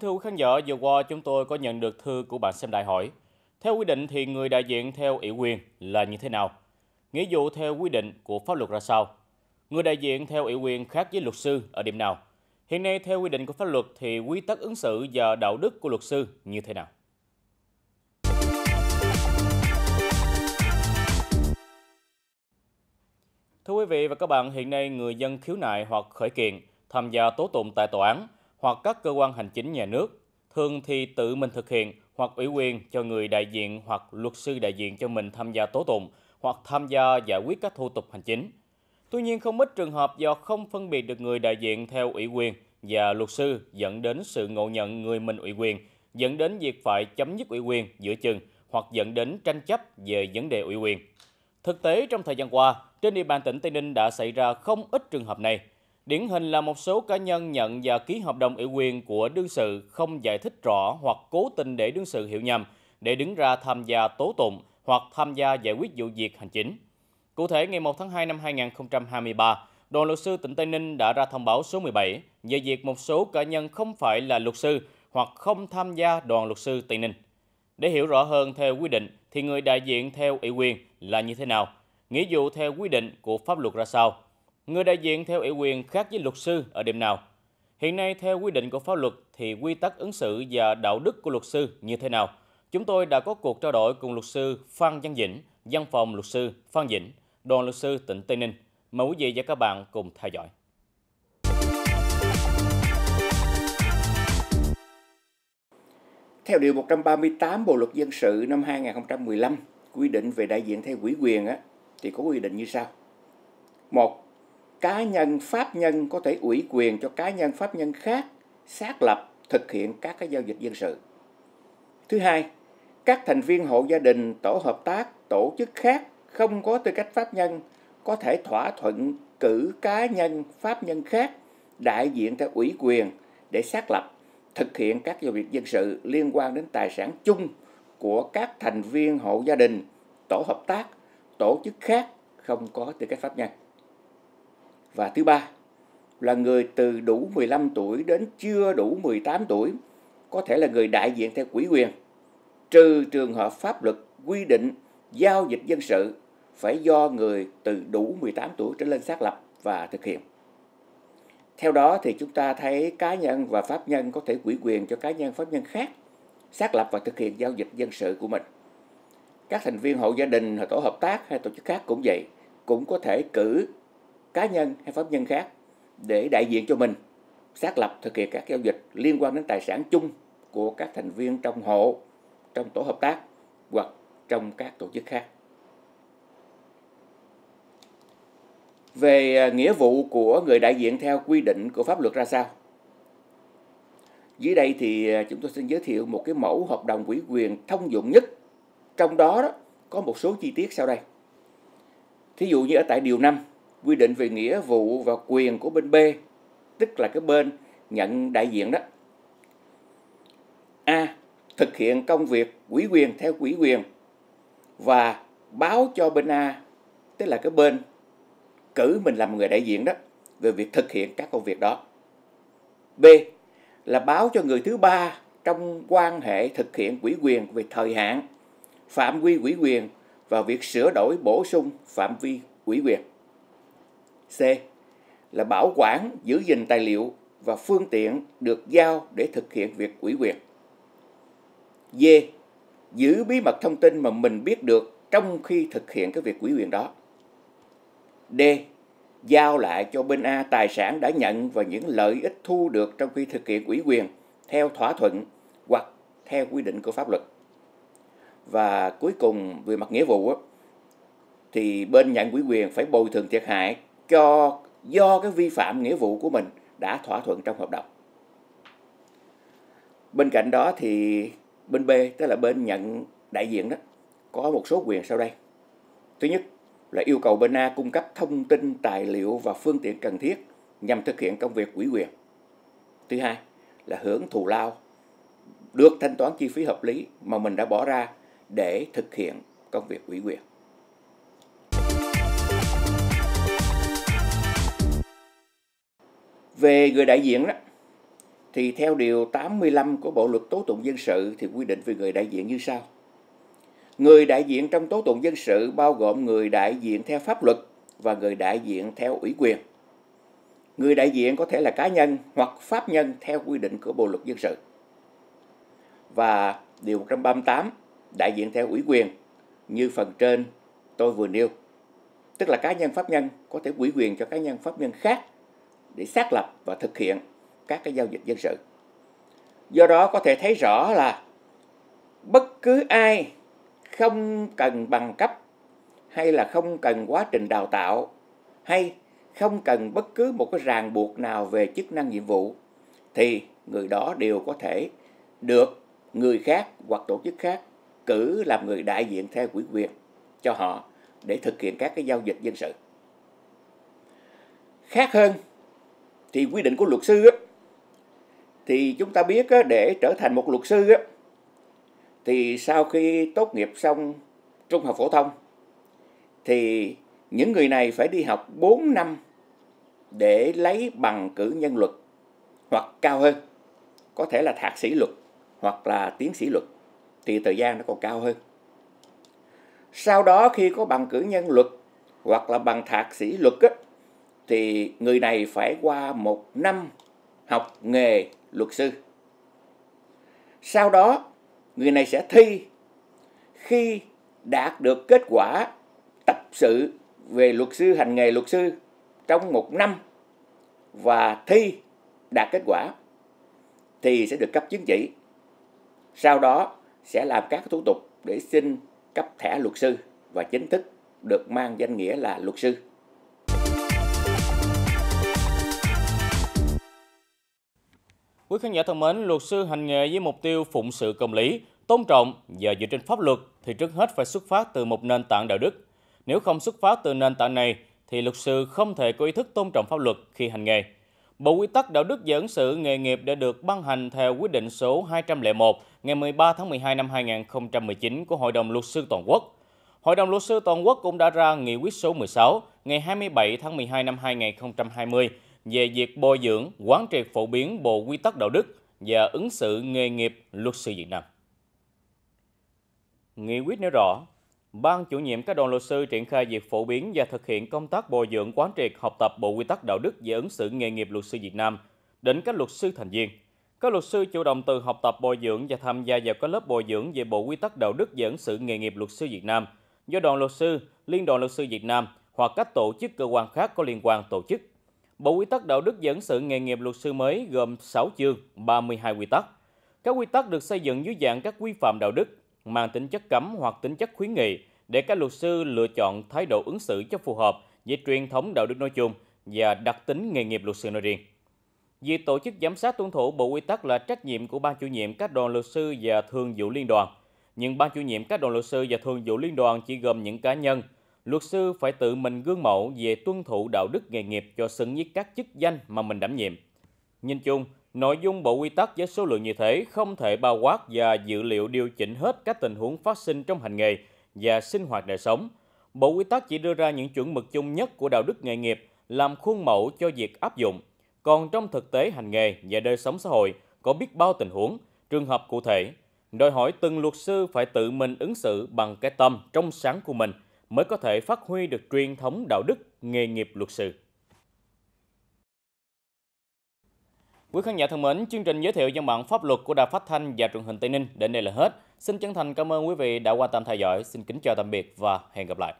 Thưa quý khán giả, vừa qua chúng tôi có nhận được thư của bạn xem đại hỏi. Theo quy định thì người đại diện theo ủy quyền là như thế nào? Nghĩa vụ theo quy định của pháp luật ra sao? Người đại diện theo ủy quyền khác với luật sư ở điểm nào? Hiện nay theo quy định của pháp luật thì quy tắc ứng xử và đạo đức của luật sư như thế nào? Thưa quý vị và các bạn, hiện nay người dân khiếu nại hoặc khởi kiện tham gia tố tụng tại tòa án hoặc các cơ quan hành chính nhà nước, thường thì tự mình thực hiện hoặc ủy quyền cho người đại diện hoặc luật sư đại diện cho mình tham gia tố tụng hoặc tham gia giải quyết các thủ tục hành chính. Tuy nhiên, không ít trường hợp do không phân biệt được người đại diện theo ủy quyền và luật sư dẫn đến sự ngộ nhận người mình ủy quyền, dẫn đến việc phải chấm dứt ủy quyền giữa chừng hoặc dẫn đến tranh chấp về vấn đề ủy quyền. Thực tế trong thời gian qua, trên địa bàn tỉnh Tây Ninh đã xảy ra không ít trường hợp này. Điển hình là một số cá nhân nhận và ký hợp đồng ủy quyền của đương sự không giải thích rõ hoặc cố tình để đương sự hiểu nhầm để đứng ra tham gia tố tụng hoặc tham gia giải quyết vụ việc hành chính. Cụ thể, ngày 1 tháng 2 năm 2023, Đoàn luật sư tỉnh Tây Ninh đã ra thông báo số 17 về việc một số cá nhân không phải là luật sư hoặc không tham gia đoàn luật sư Tây Ninh. Để hiểu rõ hơn theo quy định thì người đại diện theo ủy quyền là như thế nào, nghĩa vụ theo quy định của pháp luật ra sao, người đại diện theo ủy quyền khác với luật sư ở điểm nào. Hiện nay theo quy định của pháp luật thì quy tắc ứng xử và đạo đức của luật sư như thế nào. Chúng tôi đã có cuộc trao đổi cùng luật sư Phan Văn Dĩnh, văn phòng luật sư Phan Dĩnh, đoàn luật sư tỉnh Tây Ninh. Mời quý vị và các bạn cùng theo dõi. Theo Điều 138 Bộ Luật Dân sự năm 2015, quy định về đại diện theo quỹ quyền á, thì có quy định như sau. Một, cá nhân pháp nhân có thể ủy quyền cho cá nhân pháp nhân khác xác lập thực hiện các cái giao dịch dân sự. Thứ hai, các thành viên hộ gia đình, tổ hợp tác, tổ chức khác không có tư cách pháp nhân có thể thỏa thuận cử cá nhân pháp nhân khác đại diện theo ủy quyền để xác lập thực hiện các giao dịch dân sự liên quan đến tài sản chung của các thành viên hộ gia đình, tổ hợp tác, tổ chức khác không có tư cách pháp nhân. Và thứ ba là người từ đủ 15 tuổi đến chưa đủ 18 tuổi có thể là người đại diện theo quỹ quyền trừ trường hợp pháp luật quy định giao dịch dân sự phải do người từ đủ 18 tuổi trở lên xác lập và thực hiện. Theo đó thì chúng ta thấy cá nhân và pháp nhân có thể quỹ quyền cho cá nhân pháp nhân khác xác lập và thực hiện giao dịch dân sự của mình. Các thành viên hộ gia đình, tổ hợp tác hay tổ chức khác cũng vậy, cũng có thể cử cá nhân hay pháp nhân khác để đại diện cho mình xác lập thực hiện các giao dịch liên quan đến tài sản chung của các thành viên trong hộ, trong tổ hợp tác hoặc trong các tổ chức khác. Về à, nghĩa vụ của người đại diện theo quy định của pháp luật ra sao? Dưới đây thì à, chúng tôi xin giới thiệu một cái mẫu hợp đồng ủy quyền thông dụng nhất. Trong đó, đó có một số chi tiết sau đây. Thí dụ như ở tại điều 5, quy định về nghĩa vụ và quyền của bên B, tức là cái bên nhận đại diện đó. A. Thực hiện công việc quỹ quyền theo quỹ quyền và báo cho bên A, tức là cái bên cử mình làm người đại diện đó về việc thực hiện các công việc đó. B là báo cho người thứ ba trong quan hệ thực hiện quỹ quyền về thời hạn, phạm vi quỹ quyền và việc sửa đổi bổ sung phạm vi quỹ quyền. C là bảo quản, giữ gìn tài liệu và phương tiện được giao để thực hiện việc ủy quyền. D. Giữ bí mật thông tin mà mình biết được trong khi thực hiện cái việc ủy quyền đó. D. Giao lại cho bên A tài sản đã nhận và những lợi ích thu được trong khi thực hiện ủy quyền theo thỏa thuận hoặc theo quy định của pháp luật. Và cuối cùng về mặt nghĩa vụ thì bên nhận ủy quyền phải bồi thường thiệt hại cho do cái vi phạm nghĩa vụ của mình đã thỏa thuận trong hợp đồng. Bên cạnh đó thì bên B tức là bên nhận đại diện đó có một số quyền sau đây. Thứ nhất là yêu cầu bên A cung cấp thông tin, tài liệu và phương tiện cần thiết nhằm thực hiện công việc quỹ quyền. Thứ hai là hưởng thù lao được thanh toán chi phí hợp lý mà mình đã bỏ ra để thực hiện công việc quỹ quyền. Về người đại diện đó, thì theo điều 85 của Bộ luật tố tụng dân sự thì quy định về người đại diện như sau. Người đại diện trong tố tụng dân sự bao gồm người đại diện theo pháp luật và người đại diện theo ủy quyền. Người đại diện có thể là cá nhân hoặc pháp nhân theo quy định của Bộ luật dân sự. Và điều 138 đại diện theo ủy quyền như phần trên tôi vừa nêu. Tức là cá nhân pháp nhân có thể ủy quyền cho cá nhân pháp nhân khác để xác lập và thực hiện các cái giao dịch dân sự. Do đó có thể thấy rõ là bất cứ ai không cần bằng cấp hay là không cần quá trình đào tạo hay không cần bất cứ một cái ràng buộc nào về chức năng nhiệm vụ thì người đó đều có thể được người khác hoặc tổ chức khác cử làm người đại diện theo quỹ quyền cho họ để thực hiện các cái giao dịch dân sự. Khác hơn thì quy định của luật sư á, thì chúng ta biết á, để trở thành một luật sư á, thì sau khi tốt nghiệp xong trung học phổ thông thì những người này phải đi học 4 năm để lấy bằng cử nhân luật hoặc cao hơn. Có thể là thạc sĩ luật hoặc là tiến sĩ luật thì thời gian nó còn cao hơn. Sau đó khi có bằng cử nhân luật hoặc là bằng thạc sĩ luật á, thì người này phải qua một năm học nghề luật sư sau đó, người này sẽ thi khi đạt được kết quả tập sự về luật sư, hành nghề luật sư trong một năm và thi đạt kết quả thì sẽ được cấp chứng chỉ. Sau đó sẽ làm các thủ tục để xin cấp thẻ luật sư và chính thức được mang danh nghĩa là luật sư. Quý khán giả thân mến, luật sư hành nghề với mục tiêu phụng sự công lý, tôn trọng và dựa trên pháp luật thì trước hết phải xuất phát từ một nền tảng đạo đức. Nếu không xuất phát từ nền tảng này thì luật sư không thể có ý thức tôn trọng pháp luật khi hành nghề. Bộ Quy tắc Đạo đức và ứng xử nghề nghiệp đã được ban hành theo quyết định số 201 ngày 13 tháng 12 năm 2019 của Hội đồng Luật sư Toàn quốc. Hội đồng Luật sư Toàn quốc cũng đã ra nghị quyết số 16 ngày 27 tháng 12 năm 2020 về việc bồi dưỡng, quán triệt phổ biến Bộ Quy tắc Đạo đức và ứng xử nghề nghiệp luật sư Việt Nam. Nghị quyết nêu rõ, Ban chủ nhiệm các đoàn luật sư triển khai việc phổ biến và thực hiện công tác bồi dưỡng quán triệt học tập Bộ Quy tắc Đạo đức và ứng xử nghề nghiệp luật sư Việt Nam đến các luật sư thành viên. Các luật sư chủ động từ học tập bồi dưỡng và tham gia vào các lớp bồi dưỡng về Bộ Quy tắc Đạo đức và ứng xử nghề nghiệp luật sư Việt Nam do đoàn luật sư, Liên đoàn luật sư Việt Nam hoặc các tổ chức cơ quan khác có liên quan tổ chức. Bộ Quy tắc Đạo đức dẫn sự nghề nghiệp luật sư mới gồm 6 chương, 32 quy tắc. Các quy tắc được xây dựng dưới dạng các quy phạm đạo đức, mang tính chất cấm hoặc tính chất khuyến nghị để các luật sư lựa chọn thái độ ứng xử cho phù hợp với truyền thống đạo đức nói chung và đặc tính nghề nghiệp luật sư nói riêng. Việc tổ chức giám sát tuân thủ bộ quy tắc là trách nhiệm của ban chủ nhiệm các đoàn luật sư và thường vụ liên đoàn. Nhưng ban chủ nhiệm các đoàn luật sư và thường vụ liên đoàn chỉ gồm những cá nhân. Luật sư phải tự mình gương mẫu về tuân thủ đạo đức nghề nghiệp cho xứng với các chức danh mà mình đảm nhiệm. Nhìn chung, nội dung bộ quy tắc với số lượng như thế không thể bao quát và dự liệu điều chỉnh hết các tình huống phát sinh trong hành nghề và sinh hoạt đời sống. Bộ quy tắc chỉ đưa ra những chuẩn mực chung nhất của đạo đức nghề nghiệp làm khuôn mẫu cho việc áp dụng. Còn trong thực tế hành nghề và đời sống xã hội có biết bao tình huống, trường hợp cụ thể, đòi hỏi từng luật sư phải tự mình ứng xử bằng cái tâm trong sáng của mình mới có thể phát huy được truyền thống đạo đức nghề nghiệp luật sư. Quý khán giả thân mến, chương trình giới thiệu dân bản pháp luật của Đài Phát thanh và Truyền hình Tây Ninh đến đây là hết. Xin chân thành cảm ơn quý vị đã quan tâm theo dõi. Xin kính chào tạm biệt và hẹn gặp lại.